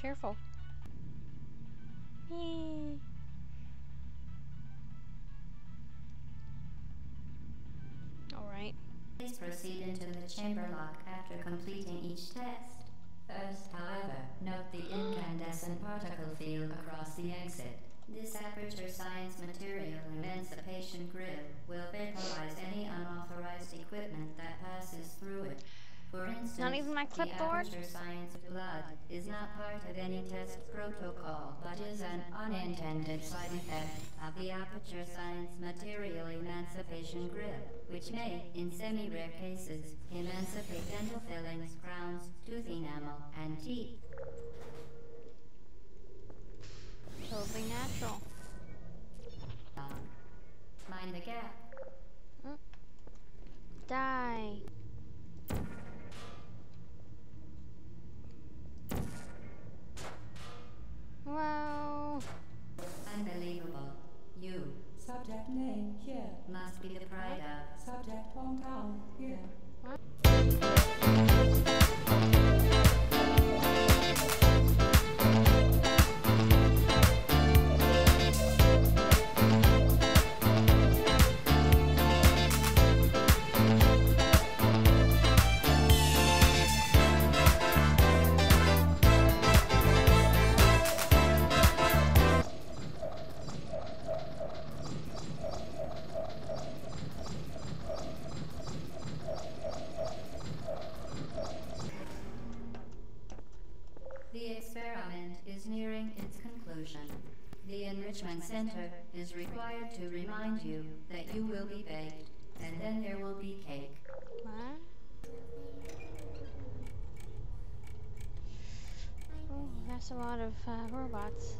cheerful. Alright. Please proceed into the chamber lock after completing each test. First, however, note the incandescent particle field across the exit. This aperture science material emancipation grid will vaporize any unauthorized equipment that passes through it. For instance, Not even my clipboard? the aperture science blood is not part of any test protocol, but is an unintended side effect of the aperture science material emancipation grid, which may, in semi-rare cases, emancipate dental fillings, crowns, tooth enamel, and teeth. Totally natural. Um, mind the gap. Mm. Die. Is nearing its conclusion. The Enrichment Center is required to remind you that you will be baked, and then there will be cake. What? Oh, that's a lot of uh, robots.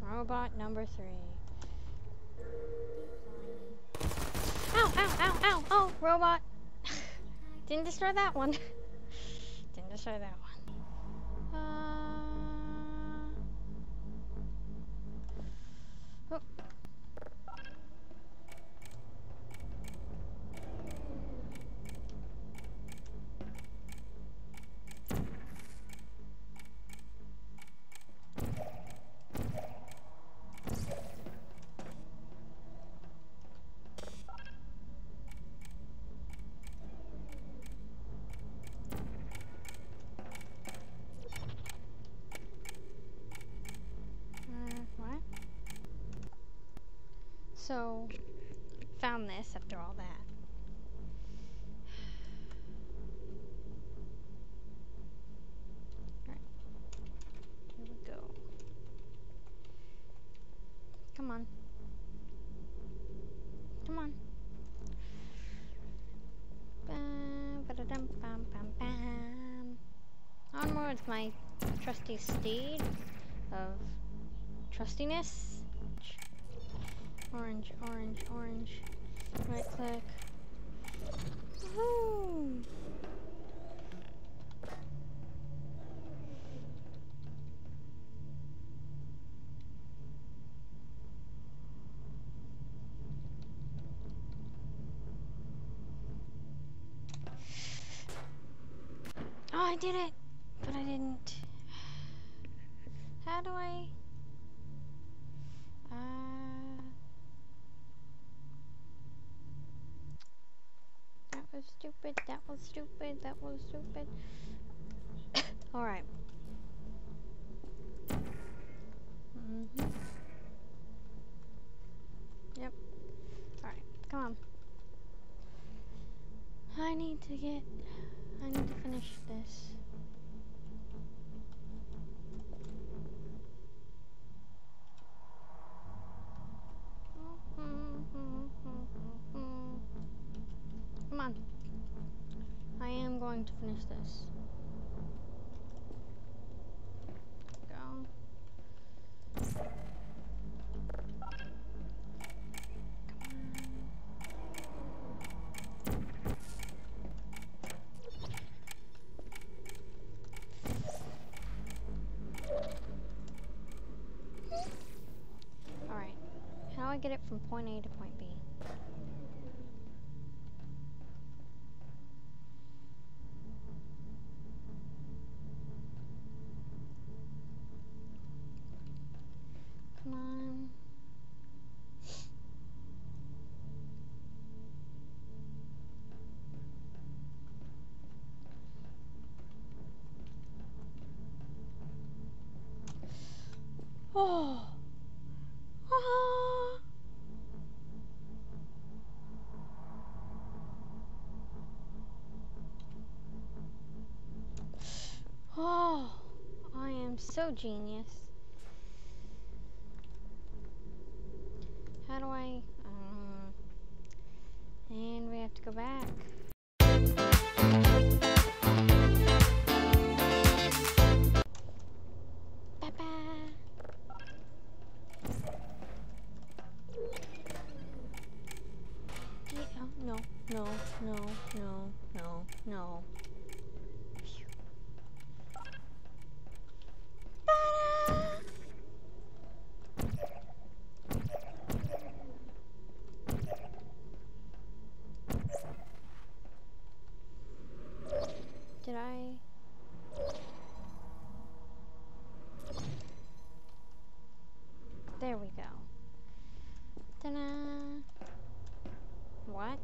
Robot number three. Ow, ow, ow, ow, oh, robot. Didn't destroy that one. Didn't destroy that one. Uh... Oh. Uh, what? So, found this after all that. Alright. Here we go. Come on. Come on. Bam, ba-da-dum, bam, bam, bam. Onwards, my trusty steed of trustiness. Orange, orange, orange. Right click. Woohoo! Oh, I did it! But I didn't. How do I... Uh, that was stupid, that was stupid, that was stupid. Alright. Mm hmm Yep. Alright, come on. I need to get... I need to finish this. Come on. I am going to finish Go. Alright. How do I get it from point A to point B? Come. Oh. Ah. Oh, I am so genius. Do I? Um, and we have to go back. Oh, no, no, no, no, no, no. I? There we go. Ta-da! What?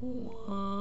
What?